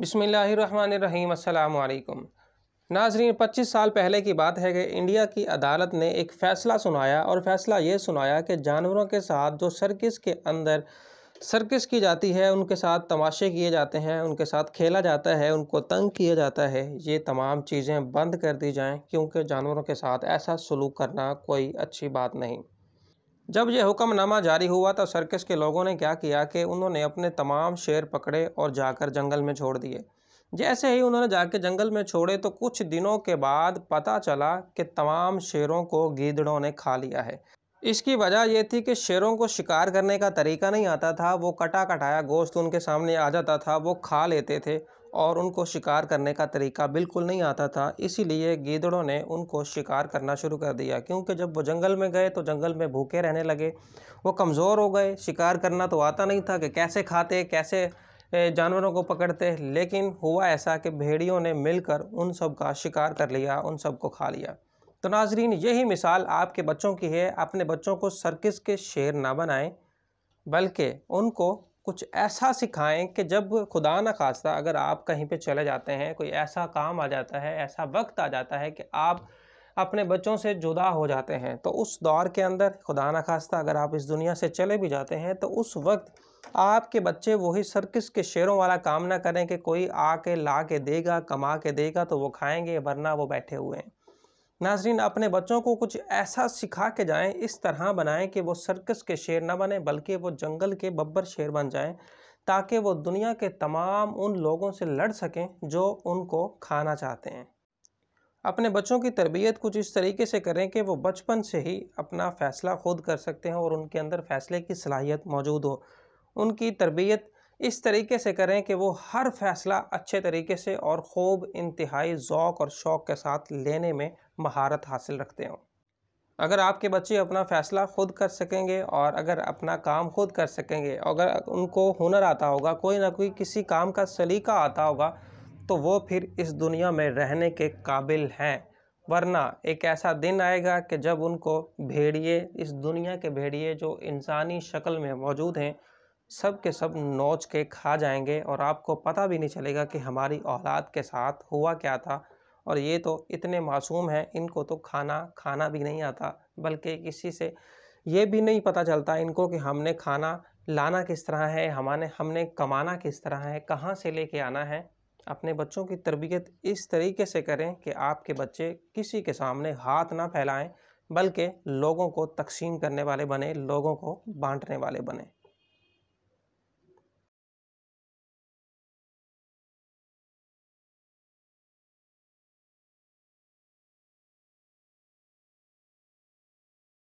بسم اللہ الرحمن الرحیم، السلام علیکم۔ ناظرین، پچیس سال پہلے کی بات ہے کہ انڈیا کی عدالت نے ایک فیصلہ سنایا اور فیصلہ یہ سنایا کہ جانوروں کے ساتھ جو سرکس کے اندر سرکس کی جاتی ہے، ان کے ساتھ تماشے کیے جاتے ہیں، ان کے ساتھ کھیلا جاتا ہے، ان کو تنگ کیا جاتا ہے۔ یہ تمام چیزیں بند کر دی جائیں، کیونکہ جانوروں کے ساتھ ایسا سلوک کرنا کوئی اچھی بات نہیں۔ جب یہ حکم نامہ جاری ہوا تو سرکس کے لوگوں نے کیا کیا کہ انہوں نے اپنے تمام شیر پکڑے اور جا کر جنگل میں چھوڑ دیے۔ جیسے ہی انہوں نے جا کے جنگل میں چھوڑے تو کچھ دنوں کے بعد پتہ چلا کہ تمام شیروں کو گیدڑوں نے کھا لیا ہے۔ اس کی وجہ یہ تھی کہ شیروں کو شکار کرنے کا طریقہ نہیں آتا تھا، وہ کٹا کٹایا گوشت ان کے سامنے آ جاتا تھا، وہ کھا لیتے تھے۔ اور ان کو شکار کرنے کا طریقہ بالکل نہیں آتا تھا، اسی لیے گیدڑوں نے ان کو شکار کرنا شروع کر دیا۔ کیونکہ جب وہ جنگل میں گئے تو جنگل میں بھوکے رہنے لگے۔ وہ کمزور ہو گئے۔ شکار کرنا تو آتا نہیں تھا کہ کیسے کھاتے، کیسے جانوروں کو پکڑتے۔ لیکن ہوا ایسا کہ بھیڑیوں نے مل کر ان سب کا شکار کر لیا، ان سب کو کھا لیا۔ تو ناظرین، یہی مثال آپ کے بچوں کی ہے۔ اپنے بچوں کو سرکس کے شیر نہ بنائیں، بلکہ ان کو کچھ ایسا سکھائیں کہ جب خدا نہ خواستہ اگر آپ کہیں پہ چلے جاتے ہیں، کوئی ایسا کام آ جاتا ہے، ایسا وقت آ جاتا ہے کہ آپ اپنے بچوں سے جدا ہو جاتے ہیں، تو اس دور کے اندر خدا نہ خواستہ اگر آپ اس دنیا سے چلے بھی جاتے ہیں، تو اس وقت آپ کے بچے وہی سرکس کے شیروں والا کام نہ کریں کہ کوئی آ کے لا کے دے گا، کما کے دے گا تو وہ کھائیں گے، ورنہ وہ بیٹھے ہوئے ہیں۔ ناظرین، اپنے بچوں کو کچھ ایسا سکھا کے جائیں، اس طرح بنائیں کہ وہ سرکس کے شیر نہ بنیں بلکہ وہ جنگل کے ببر شیر بن جائیں، تاکہ وہ دنیا کے تمام ان لوگوں سے لڑ سکیں جو ان کو کھانا چاہتے ہیں۔ اپنے بچوں کی تربیت کچھ اس طریقے سے کریں کہ وہ بچپن سے ہی اپنا فیصلہ خود کر سکتے ہیں اور ان کے اندر فیصلے کی صلاحیت موجود ہو۔ ان کی تربیت اس طریقے سے کریں کہ وہ ہر فیصلہ اچھے طریقے سے اور خوب انتہائی ذوق اور شوق کے ساتھ لینے میں مہارت حاصل رکھتے ہوں۔ اگر آپ کے بچے اپنا فیصلہ خود کر سکیں گے اور اگر اپنا کام خود کر سکیں گے، اگر ان کو ہنر آتا ہوگا، کوئی نہ کوئی کسی کام کا سلیقہ آتا ہوگا، تو وہ پھر اس دنیا میں رہنے کے قابل ہیں۔ ورنہ ایک ایسا دن آئے گا کہ جب ان کو بھیڑیے، اس دنیا کے بھیڑیے جو انسانی شکل میں موجود ہیں سب کے سب نوچ کے کھا جائیں گے اور آپ کو پتہ بھی نہیں چلے گا کہ ہماری اولاد کے ساتھ ہوا کیا تھا۔ اور یہ تو اتنے معصوم ہیں، ان کو تو کھانا کھانا بھی نہیں آتا، بلکہ کسی سے یہ بھی نہیں پتہ چلتا ان کو کہ ہم نے کھانا لانا کس طرح ہے، ہمانے، ہم نے کمانا کس طرح ہے، کہاں سے لے کے آنا ہے۔ اپنے بچوں کی تربیت اس طریقے سے کریں کہ آپ کے بچے کسی کے سامنے ہاتھ نہ پھیلائیں، بلکہ لوگوں کو تقسیم کرنے والے بنے لوگوں کو بانٹنے والے بنے